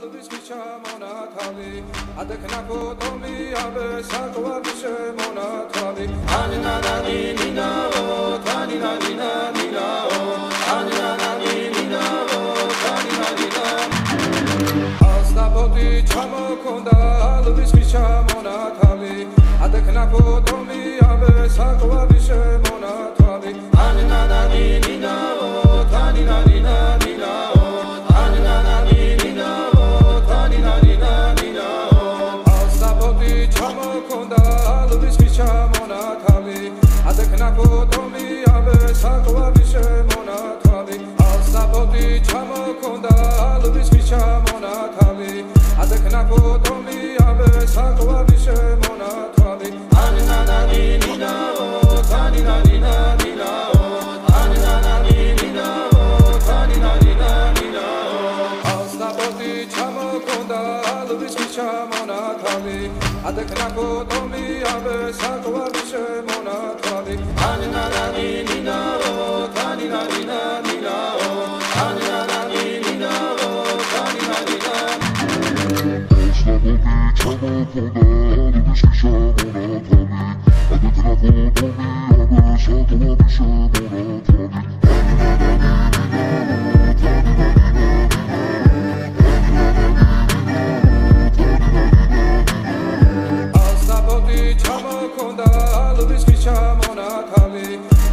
ალვის მიჩამონათავი ადეკნა ფოტომი აბე საკვარი შემონათავი ანინა ნინინა ო თანინა ნინა ნინა ო ანინა ნინინა ო თანინა ნინა ასტაპოტი ჩამოქონდა ალვის მიჩამონათავი ადეკნა ფოტომი აბე საკვარი შემონათავი ანინა ნინინა ადეკნა ფოტომი აბე საკვარი შემონათავი ასტაპოტი ჩამოქონდა ალვის მიჩამონათავი ადეკნა ფოტომი აბე საკვარი შემონათავი ანინა ნინინა ო თანინა ნინა ნინა ო ანინა ნინინა ო თანინა ნინა ნინა ო ასტაპოტი ჩამოქონდა ალვის მიჩამონათავი ადეკნა ფოტომი აბე საკვარი შემონათავი Slabody ჩამოქონდა ალვის შემონათავი ადეკნა ფოტომი აბე საკვარი შემონათავი ასტაპოტი ჩამოქონდა ალვის მიჩამონათავი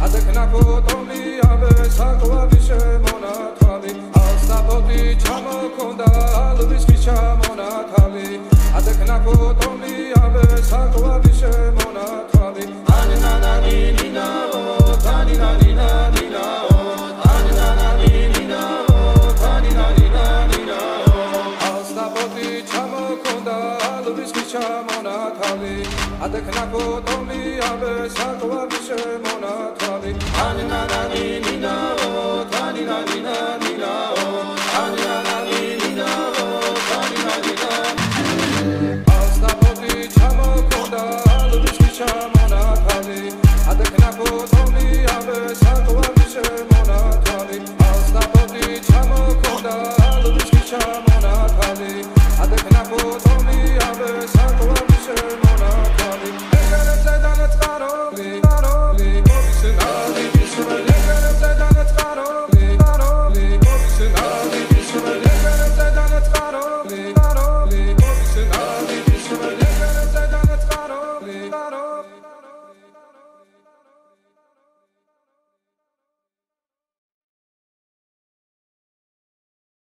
ადეკნა ფოტომი აბე საკვარი შემონათავი ასტაპოტი ჩამოქონდა ალვის მიჩამონათავი ადეკნაკო ტომი აბე საყვარი შემონათალი ანანანინინაო თანინანინანინაო ანანანინინაო თანინანინანინაო ალსტაბოდი ჩამოკონდა ალვის კი ჩამონათალი ადეკნაკო ტომი აბე საყვარი შემონათალი ანანანინინაო